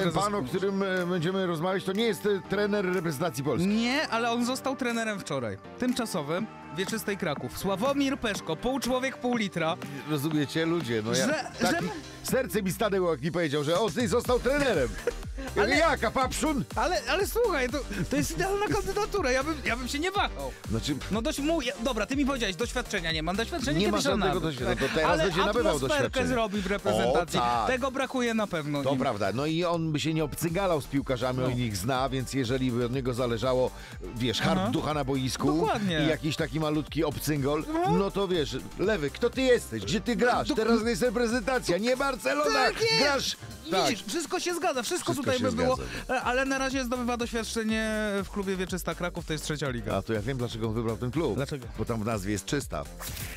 ten pan, o którym e, będziemy rozmawiać, to nie jest e, trener reprezentacji Polski. Nie, ale on został trenerem wczoraj. Tymczasowym, wieczystej Kraków. Sławomir Peszko, pół człowiek, pół litra. Rozumiecie, ludzie, no ja... Że- tak, że- Serce mi stanęło, jak mi powiedział, że o, ty został trenerem. Ale- mówię, Jak, a Papszun? Ale, ale słuchaj, to, to jest idealna kandydatura, ja bym, ja bym się nie wahał. Znaczy, No dość mu, ja- dobra, ty mi powiedziałeś, doświadczenia nie mam, doświadczenia Nie ma żadnego doświadczenia, tak. to teraz Ale będzie nabywał doświadczenia. zrobi w reprezentacji, O, tak. tego brakuje na pewno To im. prawda, no i on by się nie obcygalał z piłkarzami, No. on ich zna, więc jeżeli by od niego zależało, wiesz, Aha. hard ducha na boisku Dokładnie. i jakiś taki malutki obcyngol, No. no to wiesz, Lewy, kto ty jesteś? Gdzie ty grasz? Teraz jest reprezentacja, nie Barcelona! Tak jest. Grasz! Tak. Widzisz, wszystko się zgadza, wszystko, Wszystko tutaj by było, zgadza. e, ale na razie zdobywa doświadczenie w klubie Wieczysta Kraków, to jest trzecia liga. A to ja wiem, dlaczego on wybrał ten klub. Dlaczego? Bo tam w nazwie jest czysta.